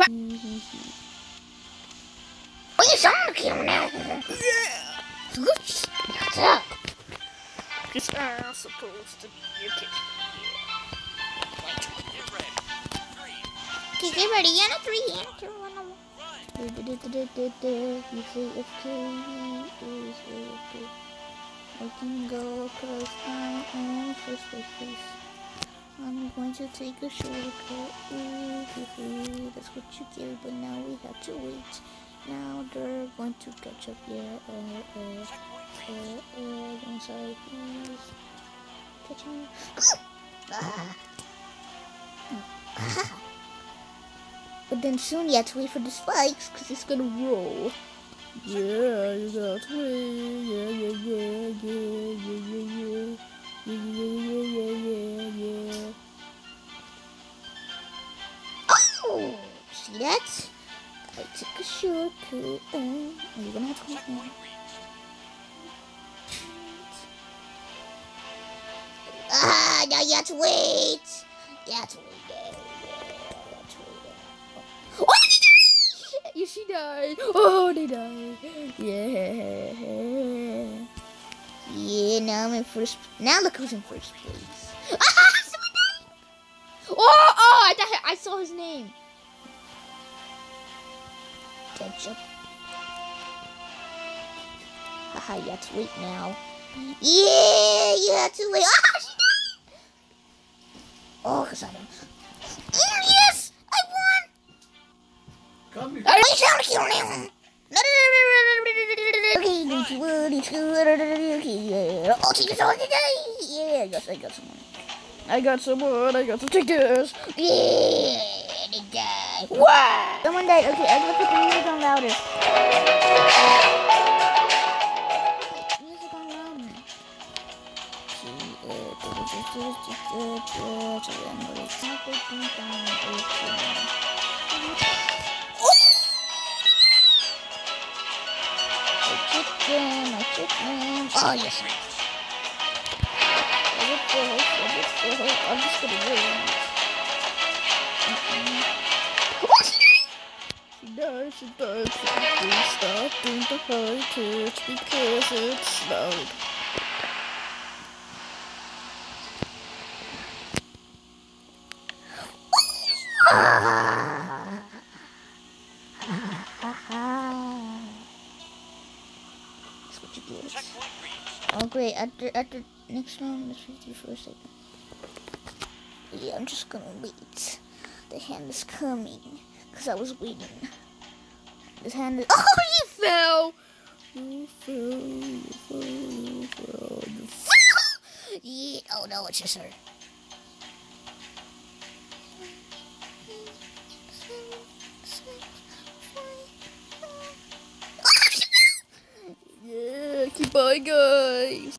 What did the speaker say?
Oh, you sound cute now. Whoops. What's up? Because I'm supposed to be your kid. Okay, get ready. And a three, and a two, a one. You say if K is okay. I can go close down I'm to take a. Ooh, hoo, hoo. That's what you get, but now we have to wait. Now they're going to catch up. Yeah, uh, uh, uh, uh, inside, please. Catch me. But then soon you have to wait for the spikes because it's gonna roll. Yeah, you got to wait. Yeah, that? I took a shortcut. Uh, you're gonna have to wait now. Ah, now you have to wait. You have to wait. Yeah. Oh, died! Yeah, she died. Oh, they died. Yeah. Yeah, now I'm in first. Now look who's in first place. Ah, someone died! Oh, oh, I I saw his name. Ketchup. Haha, you have to wait now. Yeah, you have to wait. Ah, she died! Oh, because I don't. Yeah, yes! I won! Come here. I shall kill him! Okay, it's good, it's good, okay, oh, take us all today! Yeah, yes, I got some money. I got someone. I got some tickets. Yeah, died. Wow! Someone died. Okay, I'm gonna put the music on louder. Music on louder. Chicken, my chicken. Oh, yes. She died. Stop doing the high pitch because it's loud. That's what you get. Oh great, after after next round is fifty for a second. Yeah, I'm just gonna wait. The hand is coming. Cause I was waiting. This hand is Oh you fell! You fell, you fell, you fell, you Fell! Yeah, oh no, it's just her. Yeah, guys.